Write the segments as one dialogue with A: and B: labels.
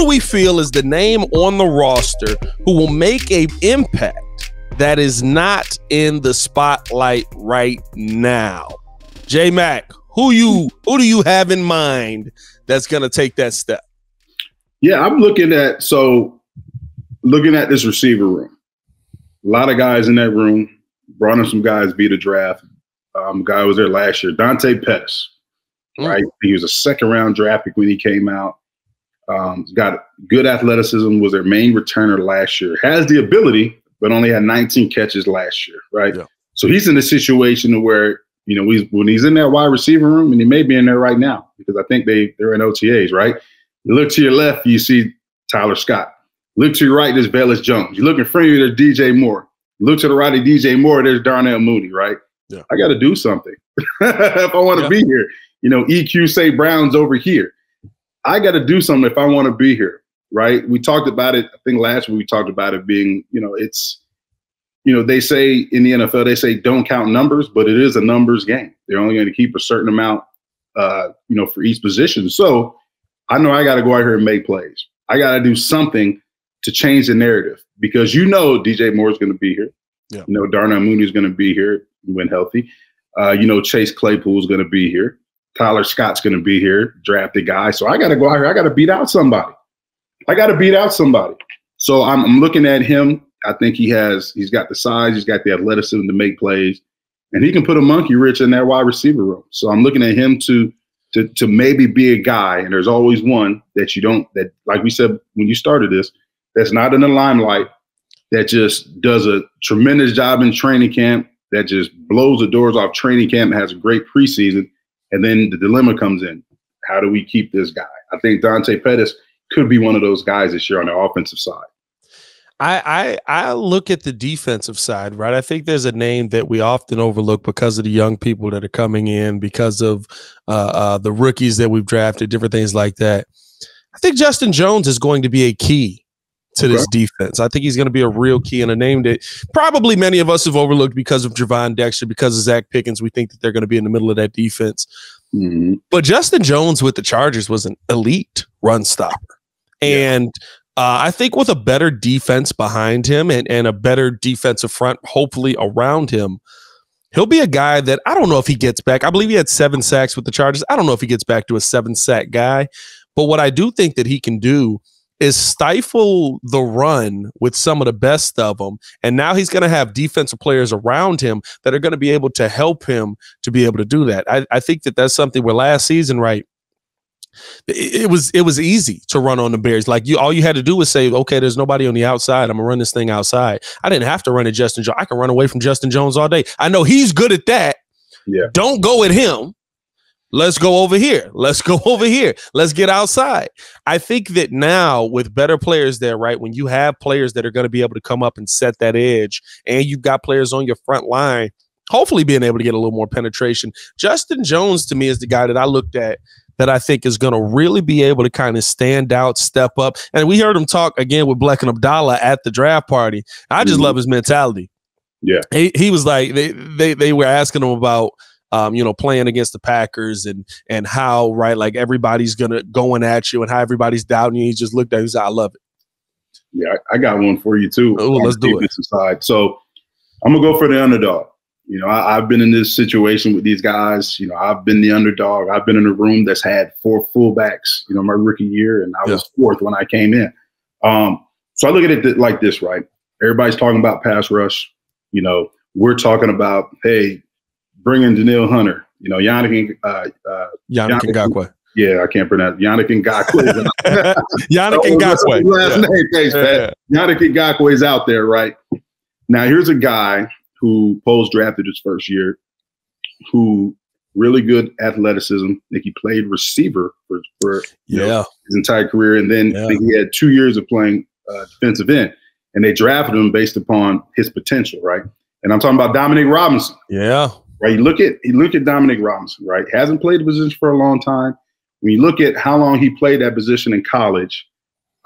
A: do we feel is the name on the roster who will make a impact that is not in the spotlight right now? J Mac, who you who do you have in mind that's going to take that step?
B: Yeah, I'm looking at so looking at this receiver room. A lot of guys in that room. Brought in some guys via the draft. Um, guy was there last year, Dante Pettis. Mm. Right, he was a second round draft pick when he came out. Um, got good athleticism. Was their main returner last year. Has the ability, but only had 19 catches last year. Right, yeah. so he's in a situation where you know, we, when he's in that wide receiver room, and he may be in there right now because I think they they're in OTAs, right? You look to your left, you see Tyler Scott. Look to your right, there's Velus Jones. You look in front of you, there's DJ Moore. Look to the right of DJ Moore, there's Darnell Mooney, right? Yeah. I got to do something if I want to yeah. be here. You know, EQ St. Brown's over here. I got to do something if I want to be here, right? We talked about it. I think last week we talked about it being, you know, it's you know, they say in the NFL, they say don't count numbers, but it is a numbers game. They're only going to keep a certain amount, uh, you know, for each position. So I know I got to go out here and make plays. I got to do something to change the narrative because you know DJ Moore is going to be here. Yeah. You know Darnell Mooney is going to be here when healthy. Uh, you know Chase Claypool is going to be here. Tyler Scott's going to be here, drafted guy. So I got to go out here. I got to beat out somebody. I got to beat out somebody. So I'm, I'm looking at him I think he has he's got the size, he's got the athleticism to make plays, and he can put a monkey rich in that wide receiver room. So I'm looking at him to to to maybe be a guy, and there's always one that you don't that like we said when you started this, that's not in the limelight, that just does a tremendous job in training camp, that just blows the doors off training camp, and has a great preseason, and then the dilemma comes in. How do we keep this guy? I think Dante Pettis could be one of those guys this year on the offensive side.
A: I, I I look at the defensive side, right? I think there's a name that we often overlook because of the young people that are coming in, because of uh, uh, the rookies that we've drafted, different things like that. I think Justin Jones is going to be a key to okay. this defense. I think he's going to be a real key and a name that probably many of us have overlooked because of Gervon Dexter, because of Zacch Pickens. We think that they're going to be in the middle of that defense. Mm-hmm. But Justin Jones with the Chargers was an elite run stopper. And yeah. Uh, I think with a better defense behind him and, and a better defensive front, hopefully around him, he'll be a guy that I don't know if he gets back. I believe he had seven sacks with the Chargers. I don't know if he gets back to a seven sack guy, but what I do think that he can do is stifle the run with some of the best of them. And now he's going to have defensive players around him that are going to be able to help him to be able to do that. I, I think that that's something where last season, right? it was it was easy to run on the Bears. Like you, all you had to do was say, "Okay, there's nobody on the outside. I'm gonna run this thing outside." I didn't have to run at Justin Jones. I can run away from Justin Jones all day. I know he's good at that. Yeah. Don't go at him. Let's go over here. Let's go over here. Let's get outside. I think that now with better players there, right? When you have players that are going to be able to come up and set that edge, and you've got players on your front line, hopefully being able to get a little more penetration. Justin Jones to me is the guy that I looked at that I think is going to really be able to kind of stand out, step up. And we heard him talk again with Bleck and Abdalla at the draft party. I just mm-hmm. love his mentality.
B: Yeah.
A: He, he was like, they, they, they were asking him about, um, you know, playing against the Packers and and how right like everybody's gonna going at you and how everybody's doubting you. He just looked at it. He said, "I love it."
B: Yeah, I, I got one for you too.
A: Oh, let's do it.
B: Side. So I'm gonna go for the underdog. You know, I, have been in this situation with these guys. You know, I've been the underdog. I've been in a room that's had four fullbacks. You know, my rookie year, and I yeah. was fourth when I came in. Um, so I look at it like this, right? Everybody's talking about pass rush. You know, we're talking about hey, bringing Danielle Hunter. You know, Yannick uh, uh,
A: Yannick, Yannick Ngakoue.
B: Yeah, I can't pronounce Yannick Ngakoue.
A: Yannick Ngakoue.
B: Last yeah. name, thanks, yeah. Yannick Ngakoue is out there, right? Now here's a guy who Poles drafted his first year, who really good athleticism. I think he played receiver for, for
A: yeah
B: know, his entire career, and then yeah. he had two years of playing uh, defensive end, and they drafted him based upon his potential, right? And I'm talking about Dominique Robinson.
A: Yeah.
B: Right. You look at you look at Dominique Robinson, right? Hasn't played the position for a long time. When you look at how long he played that position in college,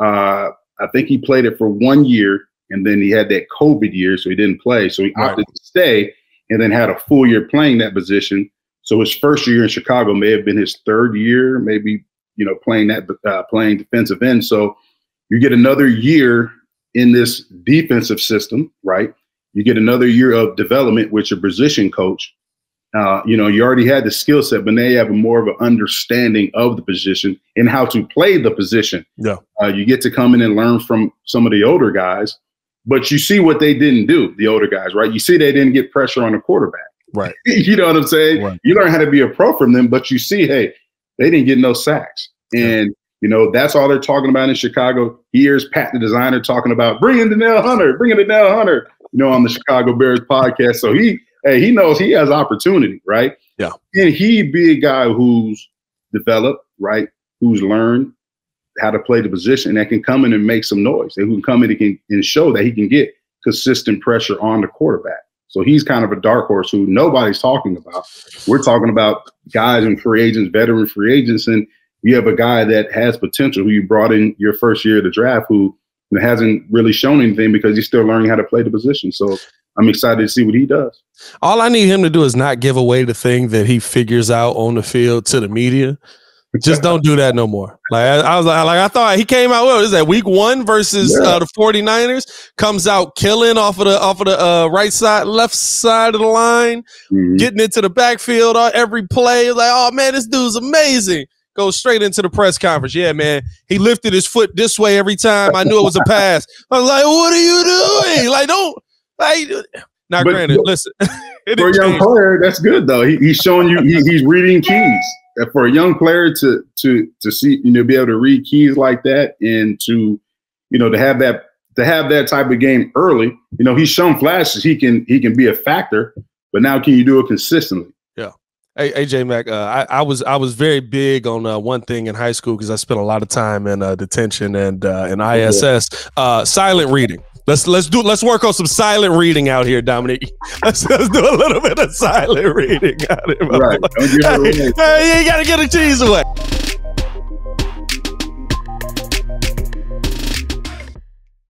B: uh, I think he played it for one year and then he had that COVID year, so he didn't play. So he right. opted to stay and then had a full year playing that position. So his first year in Chicago may have been his third year, maybe you know playing that uh, playing defensive end. So You get another year in this defensive system, right? You get another year of development with your position coach. Uh, you know, you already had the skill set, but now you have a more of an understanding of the position and how to play the position.
A: Yeah.
B: Uh, you get to come in and learn from some of the older guys, but you see what they didn't do, the older guys, right? You see they didn't get pressure on the quarterback.
A: Right.
B: you know what I'm saying?
A: Right.
B: You learn how to be a pro from them, but you see, hey, they didn't get no sacks. And you know, that's all they're talking about in Chicago. Here's Pat the designer talking about bringing Danielle Hunter, bringing Danielle Hunter, you know, on the Chicago Bears podcast. So he, hey, he knows he has opportunity, right?
A: Yeah.
B: And he be a guy who's developed, right? Who's learned how to play the position that can come in and make some noise. And who can come in and, can, and show that he can get consistent pressure on the quarterback. So he's kind of a dark horse who nobody's talking about. We're talking about guys and free agents, veteran free agents, and you have a guy that has potential who you brought in your first year of the draft who hasn't really shown anything because he's still learning how to play the position. So I'm excited to see what he does.
A: All I need him to do is not give away the thing that he figures out on the field to the media. Just don't do that no more. Like I, I was like, like I thought he came out. What was that? Week one versus
B: Yeah.
A: uh, the 49ers comes out killing off of the off of the uh, right side, left side of the line,
B: Mhm.
A: getting into the backfield uh, every play. Like, oh man, this dude's amazing. Goes straight into the press conference. Yeah, man. He lifted his foot this way every time. I knew it was a pass. I was like, what are you doing? Like, don't like. Now,
B: But-
A: granted, listen.
B: For a young
A: change.
B: player, that's good though. He, he's showing you he, he's reading keys. For a young player to to to see you know be able to read keys like that and to you know to have that to have that type of game early, you know he's shown flashes. He can he can be a factor, but now can you do it consistently?
A: Hey, AJ Mac, uh, I, I was I was very big on uh, one thing in high school because I spent a lot of time in uh, detention and uh, in ISS. Uh, silent reading. Let's let's do let's work on some silent reading out here, Dominique. Let's, let's do a little bit of silent reading out here.
B: Right.
A: boy.
B: Don't give it
A: Hey, hey, you gotta get the cheese away.